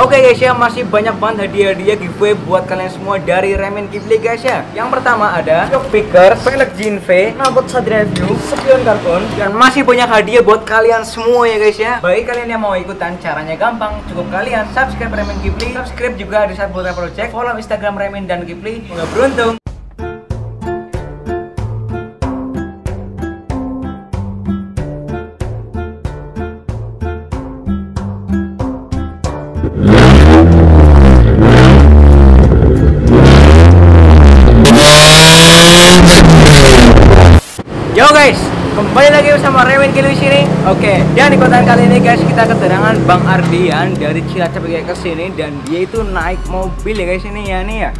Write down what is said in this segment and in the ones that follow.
Oke guys ya, masih banyak banget hadiah-hadiah giveaway buat kalian semua dari Remen Kibli guys ya. Yang pertama ada speaker, velg Jin V, knalpot Satria View, spion karbon, dan masih banyak hadiah buat kalian semua ya guys ya. Bagi kalian yang mau ikutan, caranya gampang. Cukup kalian subscribe Remen Kibli, subscribe juga di Sabuta Project, follow Instagram Remen dan Kibli. Semoga beruntung. Kembali lagi bersama Rewen Kilo di sini. Oke, dan di kota kali ini guys kita kedatangan Bang Ardian dari Cilacap ke sini dan dia itu naik mobil ya guys ini ya nih ya.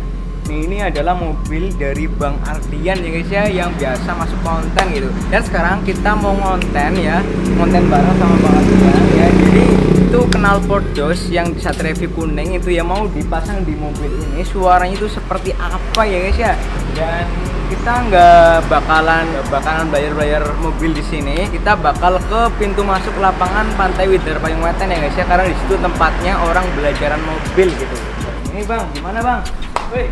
Nih ini adalah mobil dari Bang Ardian ya guys ya yang biasa masuk konten gitu. Dan sekarang kita mau konten ya, konten bareng sama Bang Ardian ya. Jadi itu kenal dos yang bisa review kuning itu ya mau dipasang di mobil ini suaranya itu seperti apa ya guys ya. Dan kita nggak bakalan nggak bakalan bayar-bayar mobil di sini. Kita bakal ke pintu masuk lapangan Pantai Widar Payung Wetan ya guys ya, karena di situ tempatnya orang belajaran mobil gitu. Ini bang, gimana bang? Woi,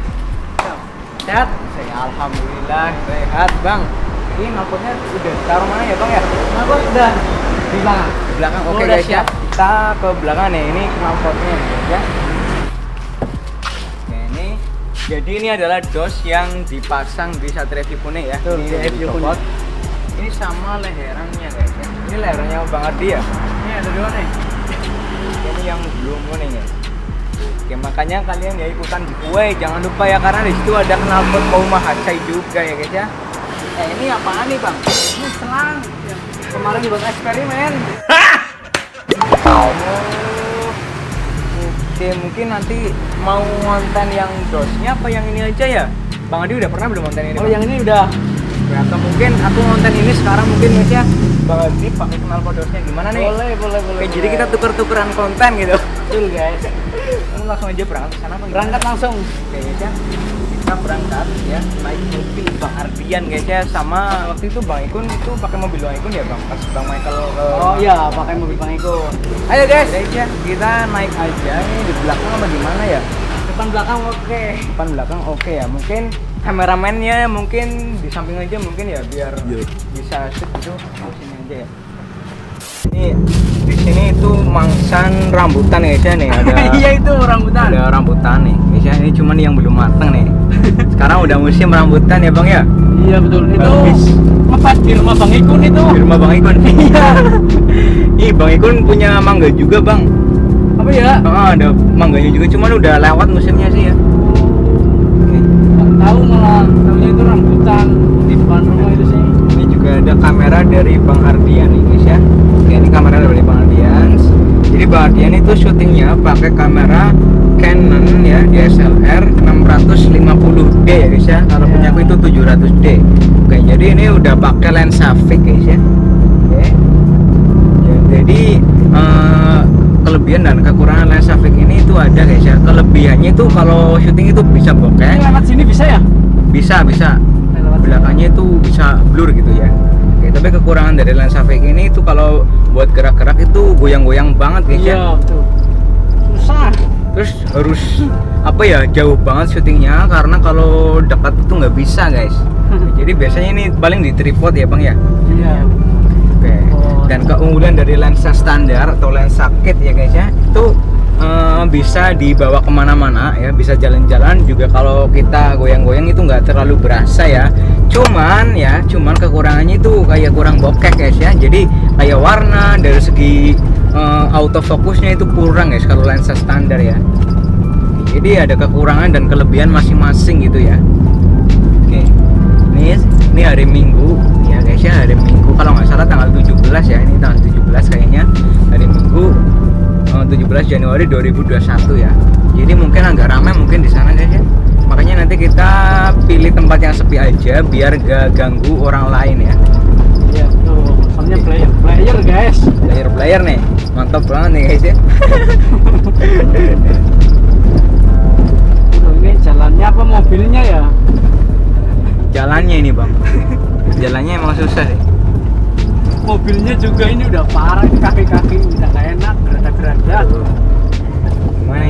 sehat? Saya alhamdulillah sehat bang. Ini knalpotnya udah taruh mana ya bang ya? Knalpot udah di belakang. Di belakang, oke udah guys ya. Kita ke belakang nih, ini knalpotnya ya. Jadi ini adalah dos yang dipasang di Satria kuning ya. Ini di copot. Ini sama leherannya guys. Ini leherannya Bang Ardi ya. Ini ada dua nih. Ini yang belum kuning ya. Oke, makanya kalian ya ikutan giveaway. Jangan lupa ya karena di situ ada knalpot bau mahacai juga ya guys ya. Eh ini apaan nih bang? Ini selang. Kemarin dibuat eksperimen. Mungkin nanti mau konten yang dosnya apa yang ini aja ya? Bang Adi udah pernah belum konten ini? Oh Bang? yang ini udah Ya, atau mungkin aku konten ini sekarang mungkin guys ya Bang Adi pakai kenal dosnya gimana nih? boleh boleh boleh. Oke, jadi kita tuker-tukeran konten gitu. betul guys. Kamu langsung aja berangkat ke sana Bang. Berangkat langsung. Oke guys ya. Kita berangkat ya naik mobil Bang Ardian guys ya sama waktu itu Bang Ikun itu pakai mobil Bang Ikun ya Bang pas Bang Michael ke Oh iya pakai mobil Bang Eko. Ayo guys, guys ya, kita naik aja ini di belakang apa gimana ya? Depan belakang oke. Depan belakang oke ya. Mungkin kameramennya mungkin di samping aja mungkin ya biar bisa shoot gitu. Sini aja ya. Ini di sini itu mangsan rambutan ya guys ya nih ada Iya itu rambutan. ada rambutan nih guys ya ini cuman yang belum matang nih. Sekarang udah musim rambutan ya bang ya. Iya betul. Itu Bagus. apa di rumah Bang Ikun itu? Di rumah bang Ikun. Iya. Ih bang Ikun punya mangga juga bang. Apa ya? Oh, ada mangganya juga cuman udah lewat musimnya sih ya. Nggak tahu malah tahunya itu rambutan di depan rumah itu sih. Ini juga ada kamera dari Bang Ardian nih guys ya. Oke, ini kamera dari Bang Ardian. Jadi Bang Ardian itu syutingnya pakai kamera Canon ya DSLR 650D ya guys ya. Kalau Ya. punya aku itu 700D. Oke, jadi ini udah pakai lensa fix guys ya. Oke. Ya, jadi eh, kelebihan dan kekurangan lensa fix ini itu ada guys ya. Kelebihannya itu kalau syuting itu bisa Ini bokeh, lewat sini bisa ya? bisa bisa belakangnya itu bisa blur gitu ya Tapi kekurangan dari lensa fake ini itu kalau buat gerak-gerak itu goyang-goyang banget guys ya Iya betul. Susah. terus harus apa ya jauh banget syutingnya karena kalau dekat itu nggak bisa guys jadi biasanya ini paling di tripod ya bang ya Iya. oke Oh. dan keunggulan dari lensa standar atau lensa kit ya guys ya itu eh, bisa dibawa ke mana-mana ya bisa jalan-jalan. Juga kalau kita goyang-goyang itu nggak terlalu berasa ya. Cuman ya cuman kekurangannya itu kayak kurang bokeh guys ya. Jadi kayak warna dari segi eh, autofokusnya itu kurang guys kalau lensa standar ya. Jadi ada kekurangan dan kelebihan masing-masing gitu ya. Oke. Ini ini hari Minggu. Ya guys ya hari Minggu. Kalau nggak salah tanggal 17 ya ini tanggal 17 kayaknya. Hari Minggu 17 Januari 2021 ya. Jadi mungkin agak ramai mungkin di sana guys ya. Makanya nanti kita pilih tempat yang sepi aja biar gak ganggu orang lain ya. Iya betul. Soalnya player. Player guys. player-player nih. Mantap banget nih guys ya. Ini jalannya apa mobilnya ya? jalannya ini bang. Jalannya emang susah sih Mobilnya juga ini udah parah ini kaki-kaki udah gak enak gerada-gerada. gimana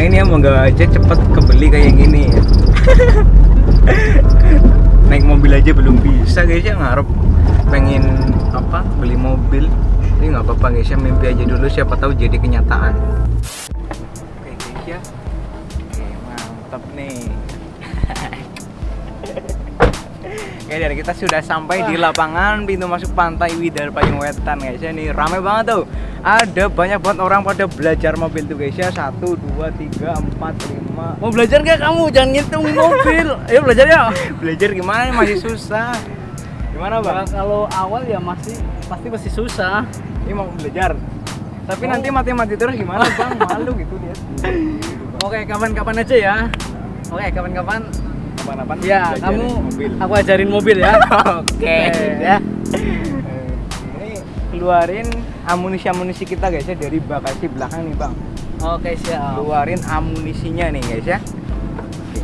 ini ya? Moga aja cepet kebeli kayak gini ya. naik mobil aja belum bisa guys ya. Ngarep pengen apa beli mobil. Ini nggak apa-apa guys ya. Mimpi aja dulu siapa tahu jadi kenyataan. Oke guys ya. Oke mantap nih Oke, dan kita sudah sampai di lapangan pintu masuk pantai Widar Payung Wetan guys ya. Ini rame banget tuh. Ada banyak banget orang pada belajar mobil tuh guys ya. Satu, dua, tiga, empat, lima. Mau belajar nggak kamu? Jangan ngitung mobil. Ayo belajar ya. Belajar gimana masih susah. Gimana bang? Nah, kalau awal ya masih pasti masih susah. Ini mau belajar. Tapi Oh. nanti mati-mati terus gimana bang? Malu gitu dia. Oke, kapan-kapan aja ya. Oke, kapan-kapan. Kapan-kapan Ya, kamu mobil. aku ajarin mobil ya. Oke. ya. Eh, Ini keluarin amunisi-amunisi kita guys ya dari bagasi belakang nih bang. Oke, siap. keluarin amunisinya nih guys ya Oke.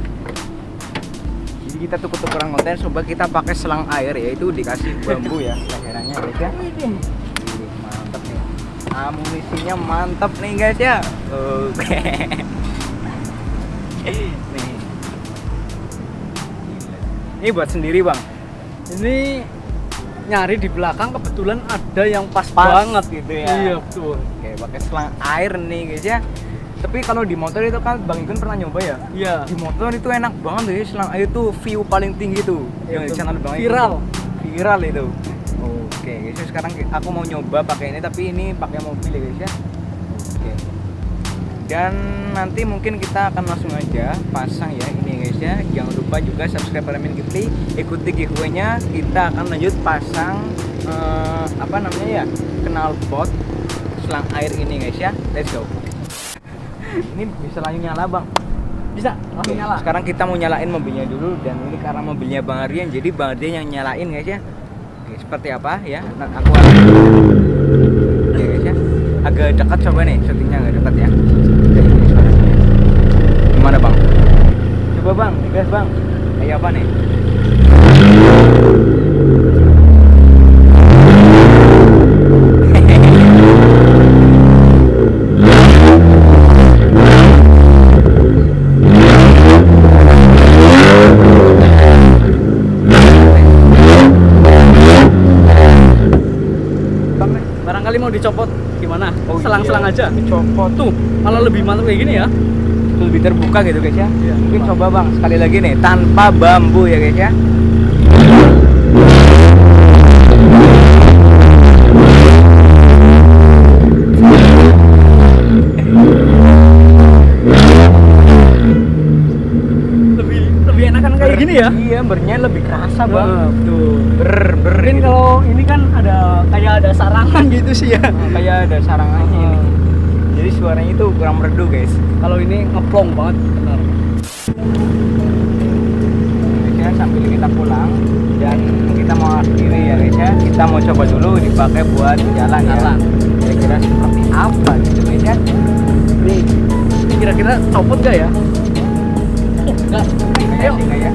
jadi kita tuh tukeran konten coba kita pakai selang air yaitu dikasih bambu ya leherannya guys ya mantep nih amunisinya mantep nih guys ya oke nih ini buat sendiri bang Ini nyari di belakang kebetulan ada yang pas, Pas banget gitu ya. Iya, betul. oke pakai selang air nih guys ya tapi kalau di motor itu kan bang Igun pernah nyoba ya Iya. di motor itu enak banget deh selang air itu view paling tinggi tuh yang di channel bang. Viral. viral itu oke guys sekarang aku mau nyoba pakai ini tapi ini pakai mobil ya guys ya dan nanti mungkin kita akan langsung aja pasang ya ini guys ya jangan lupa juga subscribe Ramen Gifli ikuti giveaway-nya kita akan lanjut pasang eh, apa namanya ya knalpot selang air ini guys ya let's go ini bisa langsung nyala bang Bisa, langsung Oke, nyala. Sekarang kita mau nyalain mobilnya dulu dan ini karena mobilnya Bang Ardian jadi Bang Ardian yang nyalain guys ya. Oke, seperti apa ya? Nah, aku Oke ya. Agak dekat coba nih, syutingnya agak dekat ya. Gimana Bang? Coba Bang, gas Bang. Kayak apa nih. Barangkali mau dicopot gimana? Oh, Selang-selang iya. aja. Dicopot. Tuh, malah lebih mantap kayak gini ya. lebih terbuka gitu guys ya. Iya. Mungkin coba bang sekali lagi nih tanpa bambu ya guys ya. Gini ya. Iya, bernya lebih kerasa bang. Nah, betul. Ber ber. Mungkin gitu. kalau ini kan ada kayak ada sarangan gitu sih ya. Nah, kayak ada sarangannya ini. Ah. Jadi suaranya itu kurang merdu guys. Kalau ini ngeplong banget benar. Ya, sambil kita pulang dan kita mau akhiri ya guys ya. Kita mau coba dulu dipakai buat jalan ya. Jalan. Kira-kira seperti apa gitu guys ya. Nih, kira-kira copot gak ya? Oh, enggak. Kayak Ayo. sih, kayak.